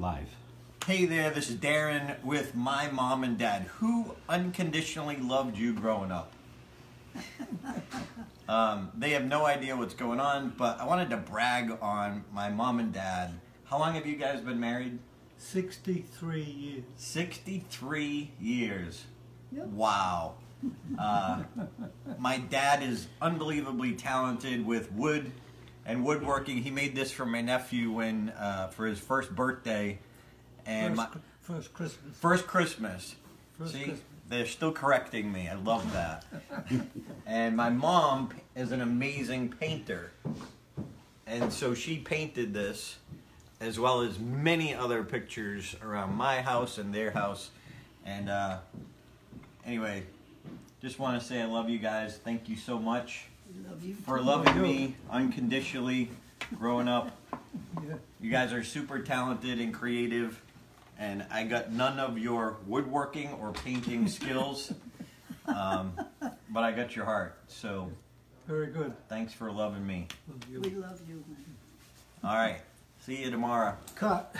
Live. Hey there, this is Darren with my mom and dad. Who unconditionally loved you growing up? um, they have no idea what's going on, but I wanted to brag on my mom and dad. How long have you guys been married? 63 years. 63 years. Yep. Wow. Uh, my dad is unbelievably talented with wood and woodworking. He made this for my nephew when uh, for his first birthday, and First, my first Christmas. first Christmas. First See, Christmas. they're still correcting me. I love that. and my mom is an amazing painter, and so she painted this, as well as many other pictures around my house and their house. And uh, anyway, just want to say I love you guys. Thank you so much Love you. for loving me unconditionally growing up. Yeah. You guys are super talented and creative, and I got none of your woodworking or painting skills, um, but I got your heart. So Very good. thanks for loving me. Love you. We love you, man. All right, see you tomorrow. Cut.